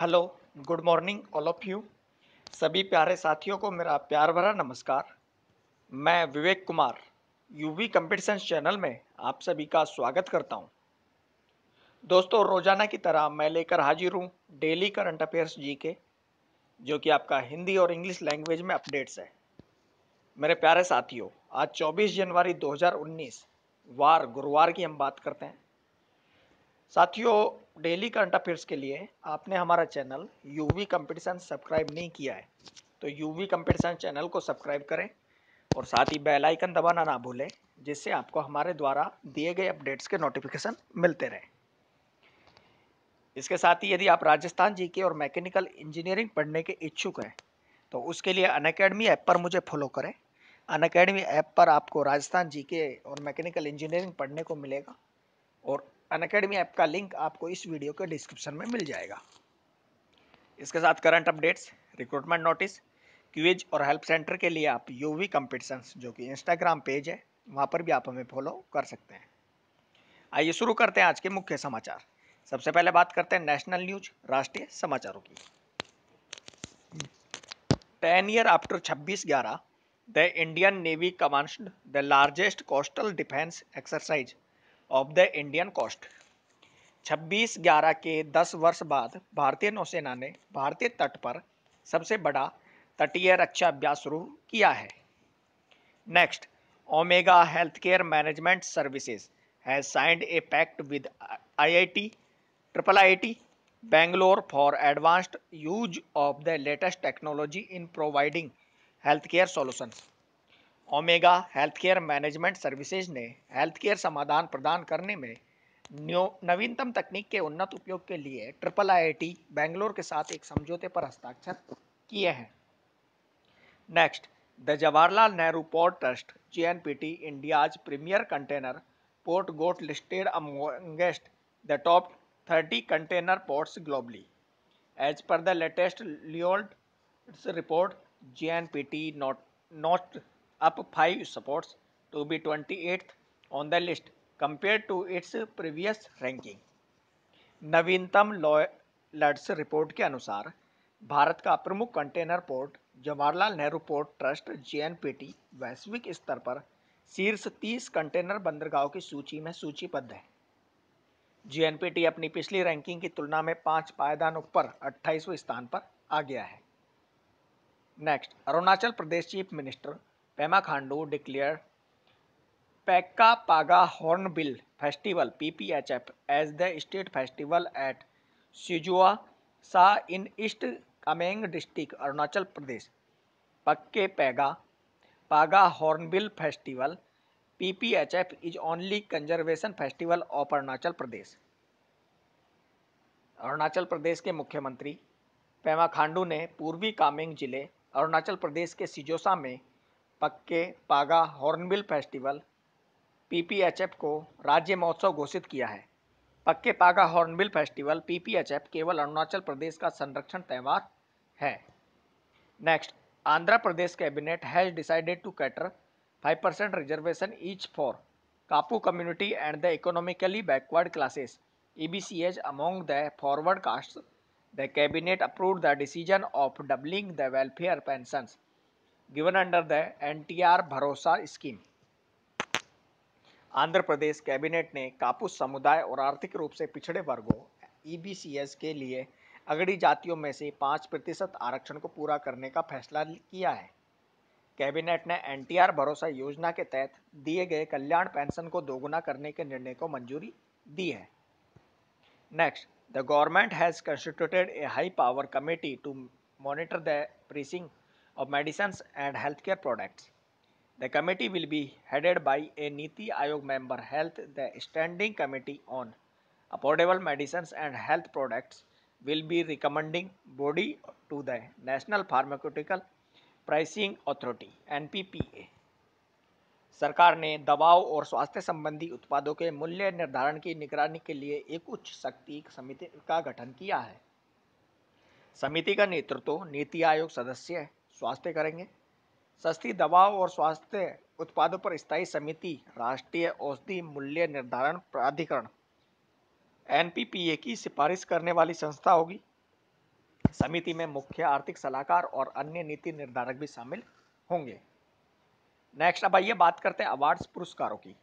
Hello good morning all of you सभी प्यारे साथियों को मेरा प्यार भरा नमस्कार। मैं Vivek Kumar UV competition channel में आप सभी का स्वागत करता हूँ। दोस्तों, रोज़ाना की तरह मैं लेकर हाजिर हूँ डेली करंट अफेयर्स जी के जो कि आपका हिंदी और इंग्लिश लैंग्वेज में अपडेट्स है। मेरे प्यारे साथियों, आज 24 जनवरी 2019 वार गुरुवार की हम बात करते हैं। साथियों, डेली करंट अफेयर्स के लिए आपने हमारा चैनल यूवी कंपटीशन सब्सक्राइब नहीं किया है तो यूवी कंपटीशन चैनल को सब्सक्राइब करें और साथ ही बेल आइकन दबाना ना भूलें, जिससे आपको हमारे द्वारा दिए गए अपडेट्स के नोटिफिकेशन मिलते रहें। इसके साथ ही यदि आप राजस्थान जी के और मैकेनिकल इंजीनियरिंग पढ़ने के इच्छुक हैं तो उसके लिए अन ऐप पर मुझे फॉलो करें। अन अकेडमी ऐप पर आपको राजस्थान जी के और मैकेनिकल इंजीनियरिंग पढ़ने को मिलेगा और अन अकेडमी ऐप का लिंक आपको इस वीडियो के डिस्क्रिप्शन में मिल जाएगा। इसके साथ current updates recruitment notice quiz और हेल्प सेंटर के लिए आप यूवी कंपटिशंस जो कि इंस्टाग्राम पेज है, वहाँ पर भी आप हमें फॉलो कर सकते हैं। आइए शुरू करते हैं आज के मुख्य समाचार। सबसे पहले बात करते हैं नेशनल न्यूज़ राष्ट्रीय समाचारों की। टेन ईयर आफ्टर छब्बीस ग्यारह the Indian navy command the largest coastal defence exercise of the Indian coast 26 ग्यारह के 10 वर्ष बाद भारतीय नौसेना ने भारतीय तट पर सबसे बड़ा तटीय रक्षा अभ्यास शुरू किया है। Next Omega health care management services has signed a pact with IIT triple IIT Bangalore for advanced use of the latest technology in providing health care solutions Omega health care management services ने health care समाधान प्रदान करने में नवीनतम तकनीक के उन्नत उपयोग के लिए ट्रिपल आईआईटी बेंगलोर के साथ एक समझौते पर हस्ताक्षर किए हैं। Next, the Jawaharlal Nehru port trust JNPT India's premier container port got listed amongst the top 30 container ports globally. As per the latest Lloyd's report JNPT note note up 5 supports to be 28th on the list compared to its previous ranking. नवीनतम लॉयलर्स report के अनुसार, भारत का प्रमुख container port Jawaharlal Nehru port trust J वैश्विक स्तर पर शीर्ष 30 container बंदरगाहों की सूची में सूचीबद्ध है जे अपनी पिछली रैंकिंग की तुलना में पाँच पायदानों पर अट्ठाईसवें स्थान पर आ गया है next Arunachal Pradesh chief minister Pema Khandu declare Pakke Paga hornbill festival P P H F as the state festival at Seijosa in east Kameng district Arunachal Pradesh Pakke Paga Paga hornbill festival P P H F is only conservation festival of Arunachal Pradesh Arunachal Pradesh के मुख्यमंत्री पेमा खांडू ने पूर्वी कामेंग ज़िले अरुणाचल प्रदेश के सिजोसा में पक्के पागा hornbill festival पीपीएचएफ को राज्य महोत्सव घोषित किया है। पक्के पागा हॉर्नबिल फेस्टिवल पीपीएचएफ केवल अरुणाचल प्रदेश का संरक्षण त्यौहार है। Next Andhra Pradesh cabinet has decided to cater 5 percent reservation each for Kapu community and the economically backward classes EBCs among the forward castes, the cabinet approved the decision of doubling the welfare pensions. Given under the NTR Bharosa scheme Andhra Pradesh cabinet ने कापूस समुदाय और आर्थिक रूप से पिछड़े वर्गों ईबीसीएस के लिए अगड़ी जातियों में से पाँच प्रतिशत आरक्षण को पूरा करने का फैसला किया है। कैबिनेट ने एनटीआर भरोसा योजना के तहत दिए गए कल्याण पेंशन को दोगुना करने के निर्णय को मंजूरी दी है। Next the government has constituted a high power committee to monitor the pricing of medicines and healthcare products. The committee will be headed by a Niti Aayog member health. The Standing Committee on Affordable Medicines and Health Products will be recommending body to the National Pharmaceutical Pricing Authority NPPA. सरकार ने दवाओं और स्वास्थ्य संबंधी उत्पादों के मूल्य निर्धारण की निगरानी के लिए एक उच्च शक्ति समिति का गठन किया है समिति का नेतृत्व नीति आयोग सदस्य स्वास्थ्य करेंगे। सस्ती दवाओं और स्वास्थ्य उत्पादों पर स्थायी समिति, राष्ट्रीय औषधि मूल्य निर्धारण प्राधिकरण, एनपीपीए की सिफारिश करने वाली संस्था होगी। समिति में मुख्य आर्थिक सलाहकार और अन्य नीति निर्धारक भी शामिल होंगे। नेक्स्ट अब आइए बात करते हैं अवार्ड्स पुरस्कारों की।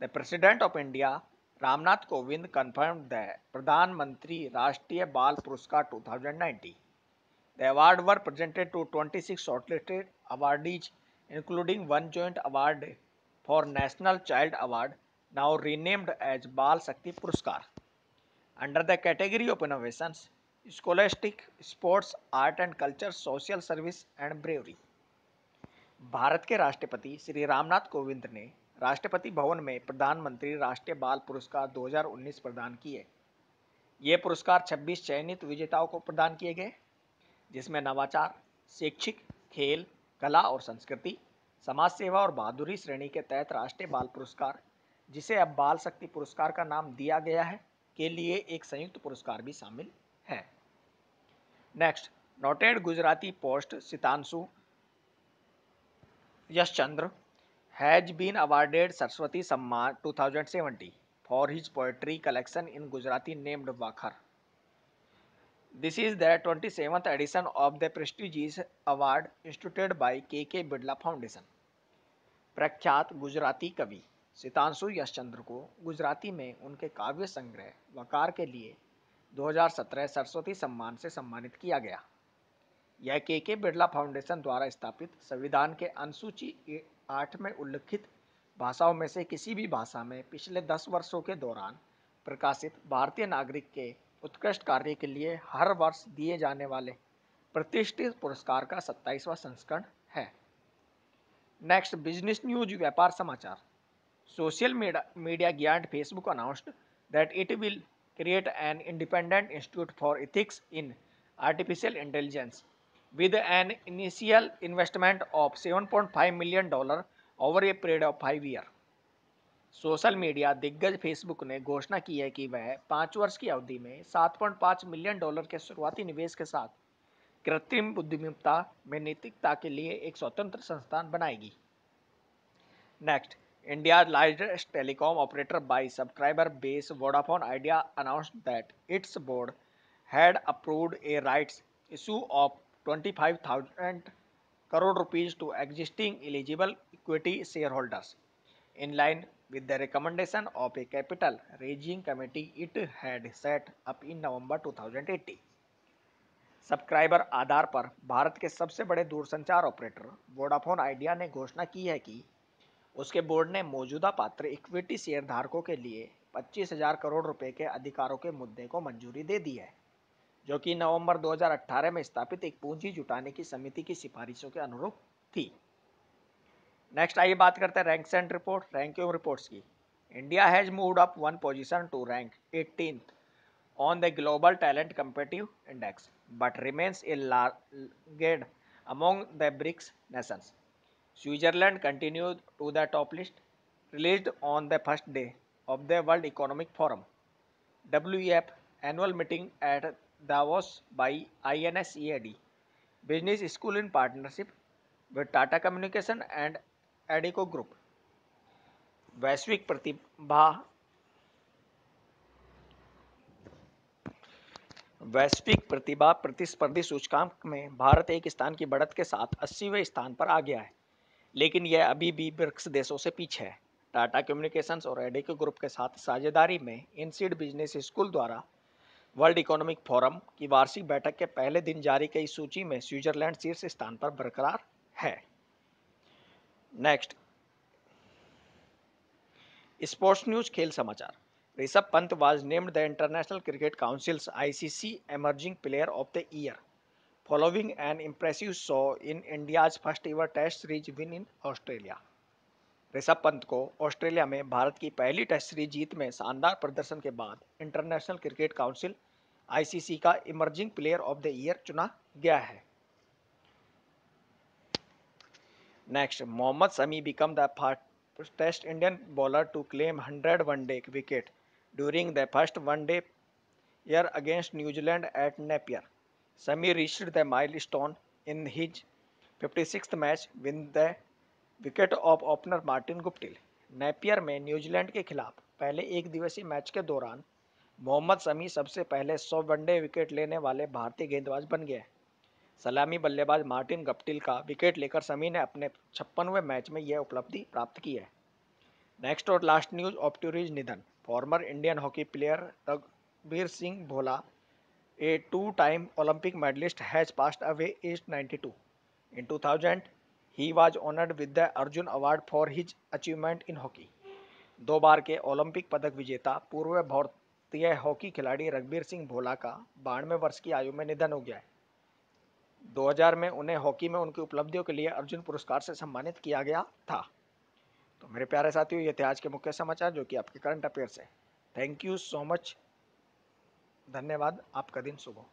The president of India Ramnath Kovind confirm the Pradhan Mantri Rashtriya Bal Puraskar 2090 the award were presented to 26 shortlisted awardees including one joint award for national child award now renamed as Bal Shakti Puraskar under the category of innovations scholastic sports art and culture social service and bravery Bharat के राष्ट्रपति श्री रामनाथ कोविंद ने राष्ट्रपति भवन में प्रधानमंत्री राष्ट्रीय बाल पुरस्कार 2019 प्रदान किए। ये पुरस्कार 26 चयनित विजेताओं को प्रदान किए गए। जिसमें नवाचार, शैक्षिक, खेल, कला और संस्कृति समाज सेवा और बहादुरी श्रेणी के तहत राष्ट्रीय बाल पुरस्कार, जिसे अब बाल शक्ति पुरस्कार का नाम दिया गया है, के लिए एक संयुक्त पुरस्कार भी शामिल है। Next noted Gujarati poet Sitanshu Yashchandra has been awarded Saraswati Samman 2070 for his poetry collection in Gujarati named Vakhar this is the twenty seventh edition of the prestigious award instituted by K K Birla foundation प्रख्यात गुजराती कवि सितांशु यशचंद्र को गुजराती में उनके काव्य संग्रह, वकार के लिए 2017 सरस्वती सम्मान से सम्मानित किया गया। यह के के बिरला फाउंडेशन द्वारा स्थापित संविधान के अनुसूची आठ में उल्लिखित भाषाओं में से किसी भी भाषा में पिछले दस वर्षों के दौरान प्रकाशित भारतीय नागरिक के उत्कृष्ट कार्य के लिए हर वर्ष दिए जाने वाले प्रतिष्ठित पुरस्कार का 27वां संस्करण है। नेक्स्ट बिज़नेस न्यूज़ व्यापार समाचार। Social media giant Facebook announced that it will create an independent institute for ethics in artificial intelligence with an initial investment of 7.5 million dollar over a period of five year social media दिग्गज Facebook ने घोषणा की है कि वह पाँच वर्ष की अवधि में 7.5 मिलियन डॉलर के शुरुआती निवेश के साथ कृत्रिम बुद्धिमत्ता में नैतिकता के लिए एक स्वतंत्र संस्थान बनाएगी। Next, India largest telecom operator by subscriber base Vodafone Idea announce that its board had approved a rights issue of twenty crore rupees to existing eligible equity shareholders In line with the recommendation of a capital raising committee it had set up in November 2018. Subscriber आधार पर भारत के सबसे बड़े दूरसंचार operator Vodafone idea ने घोषणा की है कि उसके बोर्ड ने मौजूदा पात्र इक्विटी शेयर धारकों के लिए पच्चीस हज़ार करोड़ रुपए के अधिकारों के मुद्दे को मंजूरी दे दी है, जो कि नवंबर 2018 में स्थापित एक पूंजी जुटाने की समिति की सिफारिशों के अनुरूप थी नेक्स्ट आइए बात करते हैं ranks and report ranking reports की। India has moved up one position to rank eighteen on the global talent competitive index but remains in laggard among the BRICS nations Switzerland continue to the top list release on the first day of the world economic forum W F annual meeting at Davos by I N S E A D business school in partnership with Tata communication and Adeco Group. वैश्विक प्रतिभा वैश्विक प्रतिभा प्रतिस्पर्धी सूचकांक में भारत एक स्थान की बढ़त के साथ 80वें स्थान पर आ गया है, लेकिन यह अभी भी ब्रिक्स देशों से पीछे है टाटा कम्युनिकेशंस और एडिको ग्रुप के साथ साझेदारी में इनसीड बिज़नेस स्कूल द्वारा वर्ल्ड इकोनॉमिक फोरम की वार्षिक बैठक के पहले दिन जारी की सूची में स्विट्जरलैंड शीर्ष स्थान पर बरकरार है नेक्स्ट स्पोर्ट्स न्यूज़ खेल समाचार Rishabh Pant was named the international cricket council's ICC emerging player of the year following an impressive show in India's first ever test series win in Australia Rishabh Pant को Australia में भारत की पहली test series जीत में शानदार प्रदर्शन के बाद international cricket council ICC का emerging player of the year चुना गया है। Next Mohammed Shami become the first Indian bowler to claim 100 one day wicket during the first one day year against New Zealand at Napier Sami reached the milestone in his 56th match with the wicket of opener Martin Guptill Napier में New Zealand के खिलाफ पहले एक दिवसीय match के दौरान मोहम्मद शमी सबसे पहले सौ वनडे विकेट लेने वाले भारतीय गेंदबाज बन गए। सलामी बल्लेबाज मार्टिन गप्टिल का विकेट लेकर समी ने अपने छप्पनवें मैच में यह उपलब्धि प्राप्त की है। नेक्स्ट और लास्ट न्यूज़, ऑप्टूरीज निधन। Former Indian hockey player Raghbir Singh Bhola, a two time Olympic medallist, has passed away age 92 in 2000 he was honoured with the Arjuna award for his achievement in hockey दो बार के Olympic पदक विजेता, पूर्व भारतीय hockey खिलाड़ी रघबीर सिंह भोला का बानवे वर्ष की आयु में निधन हो गया है। 2000 में उन्हें हॉकी में उनकी उपलब्धियों के लिए अर्जुन पुरस्कार से सम्मानित किया गया था। तो मेरे प्यारे साथियों, ये थे आज के मुख्य समाचार जो कि आपके करंट अफेयर्स है। थैंक यू सो मच धन्यवाद। आपका दिन सुबह